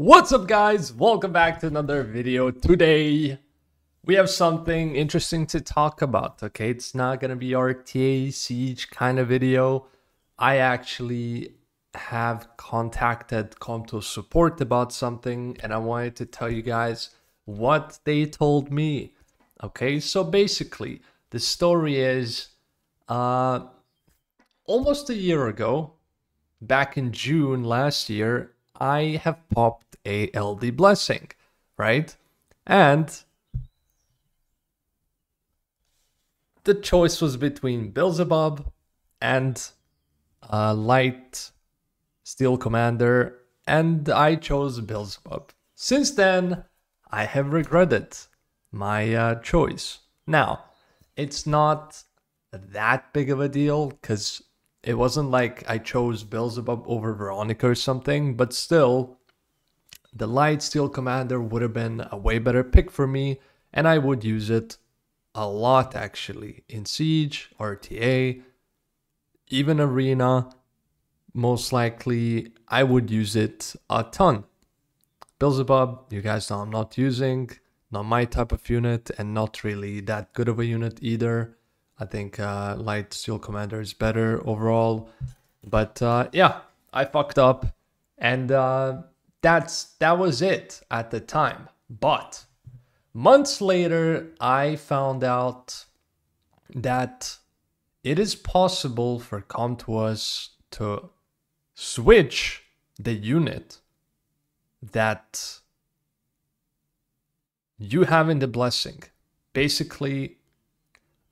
What's up guys? Welcome back to another video. Today we have something interesting to talk about, okay? It's not gonna be RTA Siege kind of video. I actually have contacted Com2uS support about something and I wanted to tell you guys what they told me. Okay, so basically the story is uh almost a year ago, back in June last year, I have popped a LD blessing, right? And the choice was between Beelzebub and Light Steel Commander, and I chose Beelzebub. Since then, I have regretted my uh, choice. Now, it's not that big of a deal because it wasn't like I chose Beelzebub over Veronica or something, but still, the Light Steel Commander would have been a way better pick for me, and I would use it a lot actually in Siege, RTA, even Arena. Most likely, I would use it a ton. Beelzebub, you guys know I'm not using, not my type of unit, and not really that good of a unit either. I think uh, Light Steel Commander is better overall. But uh, yeah, I fucked up, and uh, that's that was it at the time. But months later, I found out that it is possible for Com2uS to switch the unit that you have in the blessing. Basically,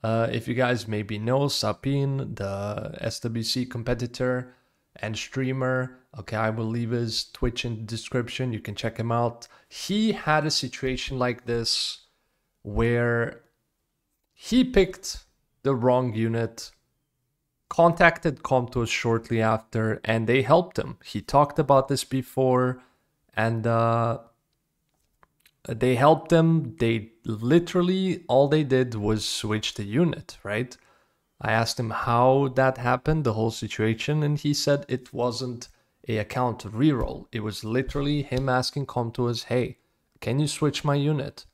uh, if you guys maybe know Sapyn, the SWC competitor and streamer, okay, I will leave his Twitch in the description. You can check him out. He had a situation like this where he picked the wrong unit, contacted Com2uS shortly after, and they helped him. He talked about this before, and uh, they helped them. They literally all they did was switch the unit, right? I asked him how that happened, the whole situation, and he said it wasn't a account reroll. It was literally him asking Com2uS, hey, can you switch my unit?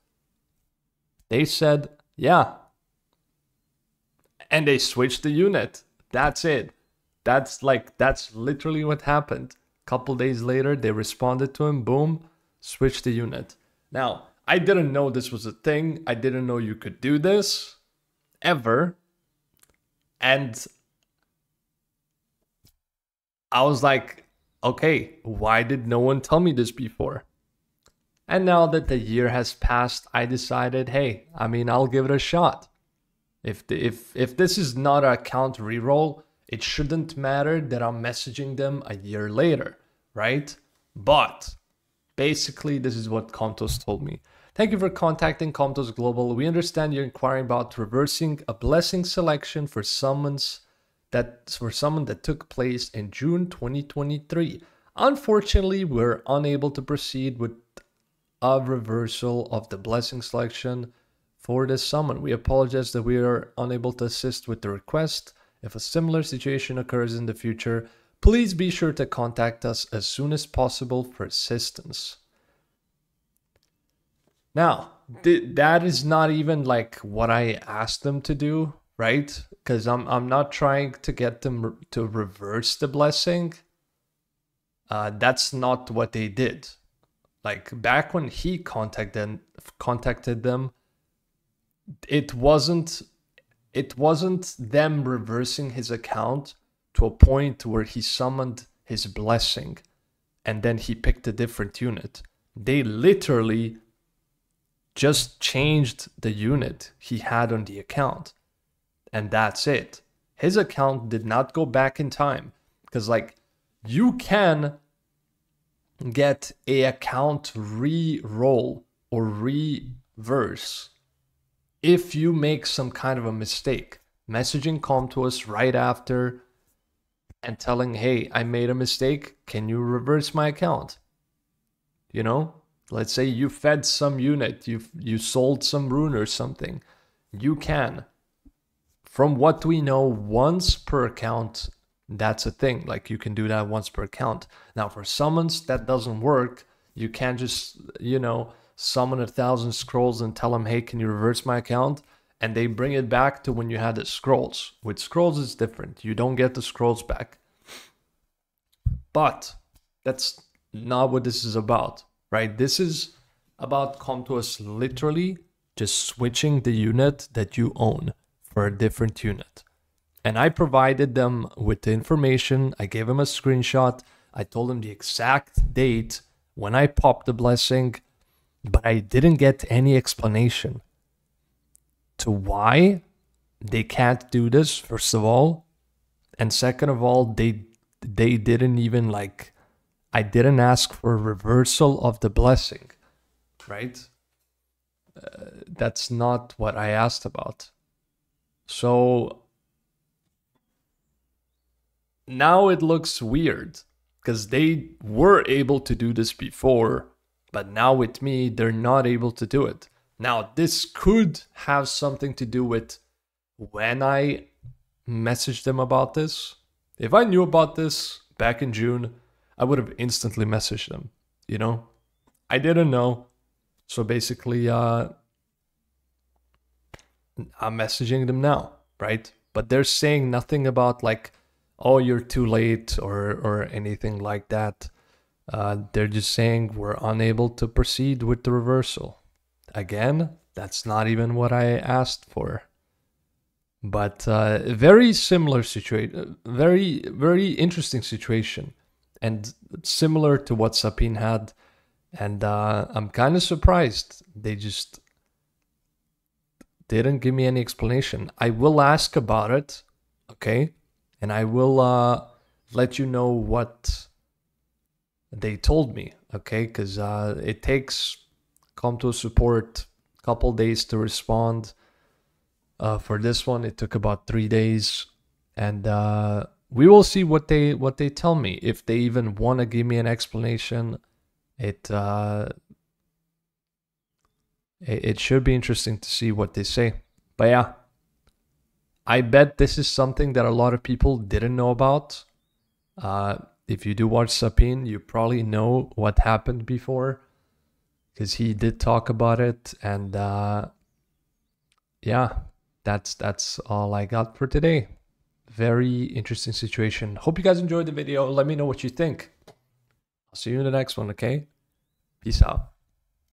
They said, yeah. And they switched the unit. That's it. That's like, that's literally what happened. Couple days later, they responded to him, boom, switched the unit. Now, I didn't know this was a thing. I didn't know you could do this ever. And I was like, okay, why did no one tell me this before? And now that the year has passed, I decided, hey, I mean, I'll give it a shot. If the, if if this is not a account reroll, it shouldn't matter that I'm messaging them a year later, right? But Basically, this is what Com2uS told me. Thank you for contacting Com2uS Global. We understand you're inquiring about reversing a blessing selection for summons that for someone that took place in June 2023. Unfortunately, we're unable to proceed with a reversal of the blessing selection for this summon. We apologize that we are unable to assist with the request. If a similar situation occurs in the future, Please be sure to contact us as soon as possible for assistance. Now, th- that is not even like what I asked them to do, right? Because I'm I'm not trying to get them to reverse the blessing. Uh, that's not what they did. Like back when he contacted contacted them, it wasn't it wasn't them reversing his account to a point where he summoned his blessing and then he picked a different unit. They literally just changed the unit he had on the account. And that's it. His account did not go back in time. Because, like, you can get a account re roll or reverse if you make some kind of a mistake. Messaging Com2uS right after and telling, hey, I made a mistake. Can you reverse my account? You know, let's say you fed some unit, you you sold some rune or something. You can. From what we know, once per account, that's a thing. Like you can do that once per account. Now, for summons, that doesn't work. You can't just, you know, summon a thousand scrolls and tell them, hey, can you reverse my account? And they bring it back to when you had the scrolls. With scrolls, it's different. You don't get the scrolls back. But that's not what this is about, right? This is about Com2uS literally just switching the unit that you own for a different unit. And I provided them with the information. I gave them a screenshot. I told them the exact date when I popped the blessing, but I didn't get any explanation to why they can't do this, first of all. And second of all, they they didn't even like I didn't ask for a reversal of the blessing, right? Uh, that's not what I asked about. So now it looks weird because they were able to do this before, but now with me, they're not able to do it. Now, this could have something to do with when I messaged them about this. If I knew about this back in June, I would have instantly messaged them, you know? I didn't know. So basically, uh, I'm messaging them now, right? But they're saying nothing about like, oh, you're too late or or anything like that. Uh, they're just saying we're unable to proceed with the reversal. Again, that's not even what I asked for. But uh, very similar situation, very very interesting situation, and similar to what Sapyn had. And uh, I'm kind of surprised they just didn't give me any explanation. I will ask about it, okay? And I will uh, let you know what they told me, okay? Because uh, it takes Com2uS support a couple days to respond. Uh, for this one, it took about three days, and uh, we will see what they what they tell me. If they even want to give me an explanation, it uh, it should be interesting to see what they say. But yeah, I bet this is something that a lot of people didn't know about. Uh, if you do watch Sapyn, you probably know what happened before because he did talk about it. And uh, yeah, that's that's all I got for today. Very interesting situation. Hope you guys enjoyed the video. Let me know what you think. I'll see you in the next one, okay? Peace out.